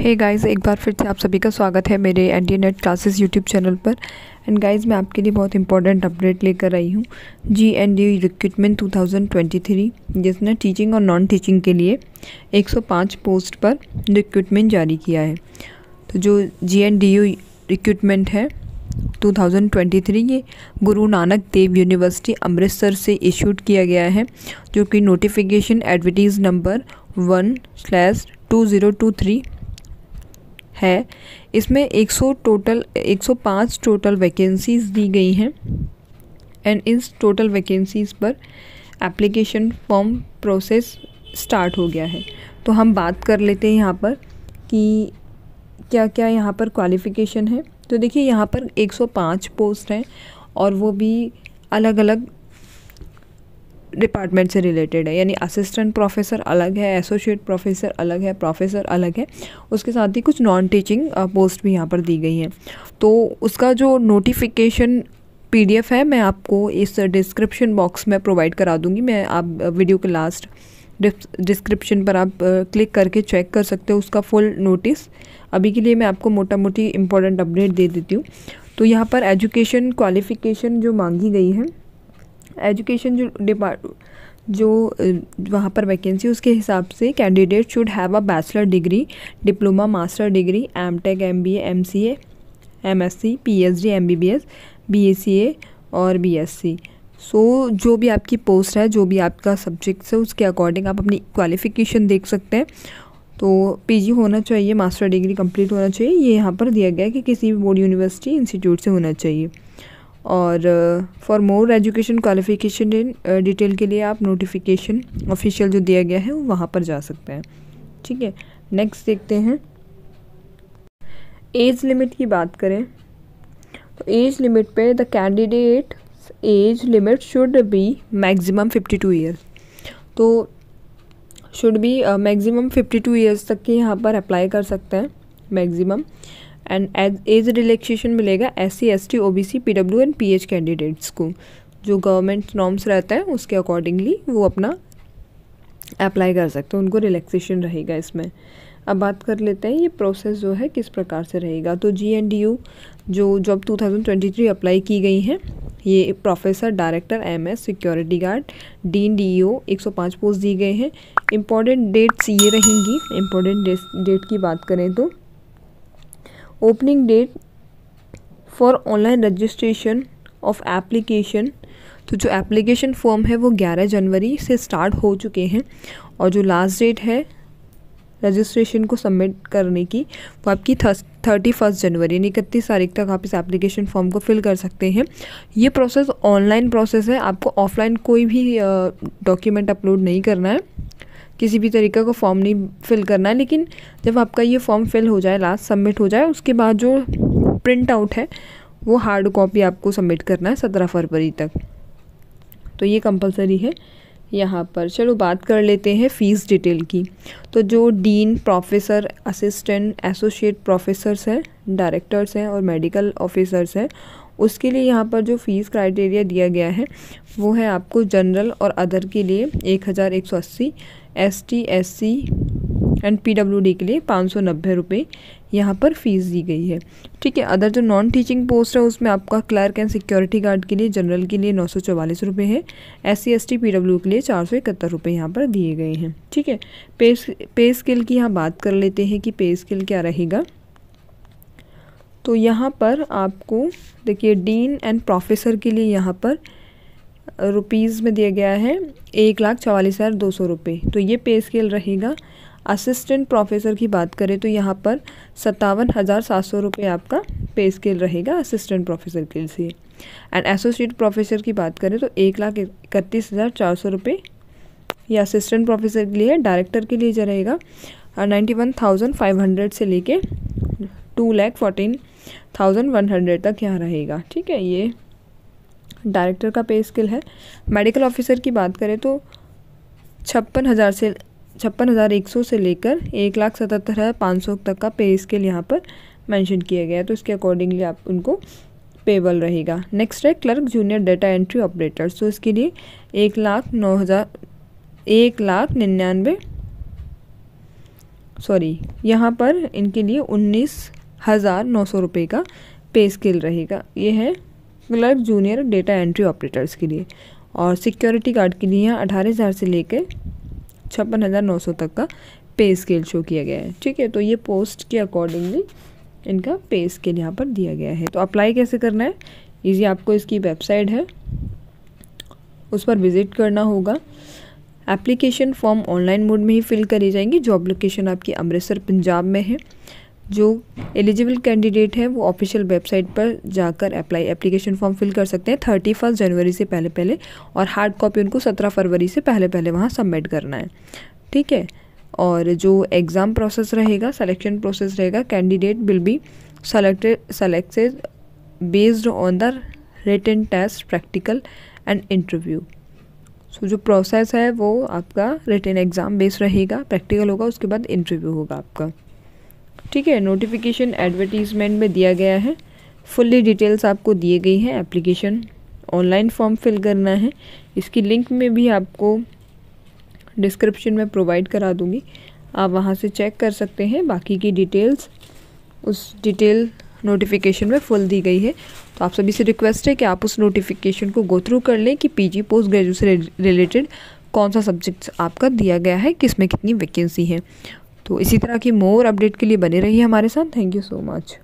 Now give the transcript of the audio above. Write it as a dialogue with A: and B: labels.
A: हे hey guys एक बार फिर से आप सभी का स्वागत है मेरे N net classes YouTube channel पर। एंड गाइस मैं आपके लिए बहुत इंपॉर्टेंट अपडेट लेकर आई हूँ। जी एन डी रिक्रूटमेंट 2023 जिसने टीचिंग और नॉन टीचिंग के लिए 105 पोस्ट पर रिक्रूटमेंट जारी किया है। तो जो जी एन डी रिक्रूटमेंट है 2023 ये गुरु नानक देव यूनिवर्सिटी अमृतसर से इशूड किया गया है, जो कि notification advertise number one slash two zero two three है। इसमें 100 टोटल 105 टोटल वैकेंसीज दी गई हैं एंड इस टोटल वैकेंसीज़ पर एप्लीकेशन फॉर्म प्रोसेस स्टार्ट हो गया है। तो हम बात कर लेते हैं यहाँ पर कि क्या क्या यहाँ पर क्वालिफ़िकेशन है। तो देखिए यहाँ पर 105 पोस्ट हैं और वो भी अलग अलग डिपार्टमेंट से रिलेटेड है। यानी असिस्टेंट प्रोफेसर अलग है एसोसिएट प्रोफेसर अलग है प्रोफेसर अलग है। उसके साथ ही कुछ नॉन टीचिंग पोस्ट भी यहाँ पर दी गई हैं। तो उसका जो नोटिफिकेशन पीडीएफ है, मैं आपको इस डिस्क्रिप्शन बॉक्स में प्रोवाइड करा दूँगी। मैं आप वीडियो के लास्ट डिस्क्रिप्शन पर आप क्लिक करके चेक कर सकते हो उसका फुल नोटिस अभी के लिए मैं आपको मोटा मोटी इंपॉर्टेंट अपडेट दे देती हूँ। तो यहाँ पर एजुकेशन क्वालिफ़िकेशन जो मांगी गई है एजुकेशन जो डिपार्ट, जो वहाँ पर वैकेंसी, उसके हिसाब से candidate should have a bachelor degree, diploma, master degree M tech M B M C M S C P H D M B B S B A C A और B S C सो जो भी आपकी post है, जो भी आपका subject है, उसके अकॉर्डिंग आप अपनी क्वालिफ़िकेशन देख सकते हैं। तो पीजी होना चाहिए, मास्टर डिग्री कंप्लीट होना चाहिए। ये यहाँ पर दिया गया है कि किसी भी बोर्ड यूनिवर्सिटी इंस्टीट्यूट से होना चाहिए। और for more education qualification detail के लिए आप नोटिफिकेशन ऑफिशियल जो दिया गया है, वो वहाँ पर जा सकते हैं। ठीक है? नेक्स्ट देखते हैं। एज लिमिट की बात करें। तो एज लिमिट पे the candidate age limit should be maximum fifty two years तो should be maximum fifty two years तक के यहाँ पर अप्लाई कर सकते हैं मैक्सिमम एंड एज रिलैक्सेशन मिलेगा S C S T O B C P W and P H candidates को। जो गवर्नमेंट नॉर्म्स रहता है, उसके अकॉर्डिंगली वो अपना अप्लाई कर सकते हैं। उनको रिलैक्सेशन रहेगा इसमें। अब बात कर लेते हैं, ये प्रोसेस जो है, किस प्रकार से रहेगा? तो जी एन डी यू जो जॉब 2023 अप्लाई की गई है, ये professor director M S security guard dean सौ पाँच पोस्ट दी गए हैं। इंपॉर्टेंट डेट्स ये रहेंगी। इंपॉर्टेंट डेट की बात करें तो। Opening date for online registration of application तो जो एप्लीकेशन फॉर्म है वो 11 जनवरी से स्टार्ट हो चुके हैं और जो लास्ट डेट है रजिस्ट्रेशन को सबमिट करने की, वो आपकी थर्टी फ़र्स्ट जनवरी, यानी इकतीस तारीख तक आप इस एप्लीकेशन फॉर्म को फिल कर सकते हैं। ये प्रोसेस ऑनलाइन प्रोसेस है, आपको ऑफलाइन कोई भी डॉक्यूमेंट अपलोड नहीं करना है। किसी भी तरीके का फॉर्म नहीं फिल करना है लेकिन जब आपका ये फॉर्म फिल हो जाए लास्ट सबमिट हो जाए, उसके बाद जो प्रिंट आउट है, वो हार्ड कॉपी आपको सबमिट करना है सत्रह फरवरी तक। तो ये कंपलसरी है। यहाँ पर चलो बात कर लेते हैं फ़ीस डिटेल की। तो जो dean professor assistant associate professors हैं डायरेक्टर्स हैं और मेडिकल ऑफिसर्स हैं, उसके लिए यहाँ पर जो फ़ीस क्राइटेरिया दिया गया है, वो है आपको जनरल और अदर के लिए एक हज़ार एक सौ अस्सी S T S C and P W D के लिए पाँच सौ नब्बे रुपये यहाँ पर फ़ीस दी गई है। ठीक है अदर जो नॉन टीचिंग पोस्ट है, उसमें आपका क्लर्क एंड सिक्योरिटी गार्ड के लिए जनरल के लिए नौ सौ चौवालीस रुपये है। S C S T P W के लिए चार सौ इकहत्तर रुपये यहाँ पर दिए गए हैं। ठीक है पे पे स्किल की यहाँ बात कर लेते हैं कि पे स्किल क्या रहेगा। तो यहाँ पर आपको, देखिए डीन एंड प्रोफेसर के लिए यहाँ पर रुपीज़ में दिया गया है एक लाख चवालीस हज़ार दो सौ रुपये तो ये पे स्केल रहेगा। असिस्टेंट प्रोफेसर की बात करें तो यहाँ पर सत्तावन हज़ार सात सौ रुपये आपका पे स्केल रहेगा असिस्टेंट प्रोफेसर के लिए। एंड एसोसिएट प्रोफेसर की बात करें तो एक लाख इकतीस हज़ार चार सौ रुपये ये असिस्टेंट प्रोफेसर के लिए, डायरेक्टर के लिए जो रहेगा ninety one thousand five hundred से लेके two lakh fourteen thousand one hundred तक यहाँ रहेगा। ठीक है, ये डायरेक्टर का पे स्किल है। मेडिकल ऑफिसर की बात करें तो छप्पन हज़ार से, छप्पन हज़ार एक सौ से लेकर एक लाख सतहत्तर हज़ार पाँच सौ तक का पे स्केल यहाँ पर मेंशन किया गया है। तो इसके अकॉर्डिंगली आप उनको पेबल रहेगा। नेक्स्ट है clerk junior data entry operators तो इसके लिए एक लाख नौ हज़ार, एक लाख निन्यानवे, सॉरी, यहाँ पर इनके लिए उन्नीस हज़ार नौ सौ रुपये का पे स्केल रहेगा। ये है clerk junior data entry operators के लिए और सिक्योरिटी गार्ड के लिए यहाँ अठारह हज़ार से लेकर छप्पन हज़ार नौ सौ तक का पे स्केल शो किया गया है। ठीक है तो ये पोस्ट के अकॉर्डिंगली इनका पे स्केल यहाँ पर दिया गया है। तो अप्लाई कैसे करना है? इजी आपको इसकी वेबसाइट है। उस पर विज़िट करना होगा। एप्लीकेशन फॉर्म ऑनलाइन मोड में ही फिल करी जाएँगी। जॉब लोकेशन आपकी अमृतसर, पंजाब में है। जो एलिजिबल कैंडिडेट है, वो ऑफिशियल वेबसाइट पर जाकर अप्लाई एप्लीकेशन फॉर्म फिल कर सकते हैं थर्टी फ़र्स्ट जनवरी से पहले पहले और हार्ड कॉपी उनको सत्रह फरवरी से पहले पहले वहाँ सबमिट करना है। ठीक है? और जो एग्ज़ाम प्रोसेस रहेगा सिलेक्शन प्रोसेस रहेगा candidate will be selected selected based on the written test practical and interview so जो प्रोसेस है, वो आपका रिटर्न एग्ज़ाम बेस्ड रहेगा प्रैक्टिकल होगा, उसके बाद इंटरव्यू होगा आपका। ठीक है नोटिफिकेशन एडवर्टीज़मेंट में दिया गया है। फुल्ली डिटेल्स आपको दिए गई हैं एप्लीकेशन ऑनलाइन फॉर्म फिल करना है। इसकी लिंक में भी आपको डिस्क्रिप्शन में प्रोवाइड करा दूँगी। आप वहाँ से चेक कर सकते हैं। बाकी की डिटेल्स उस डिटेल नोटिफिकेशन में फुल दी गई है। तो आप सभी से रिक्वेस्ट है कि आप उस नोटिफिकेशन को गो थ्रू कर लें कि पीजी पोस्ट ग्रेजुएट रिलेटेड कौन सा सब्जेक्ट आपका दिया गया है, किसमें कितनी वैकेंसी है। तो इसी तरह की मोर अपडेट के लिए बने रहिए हमारे साथ। Thank you so much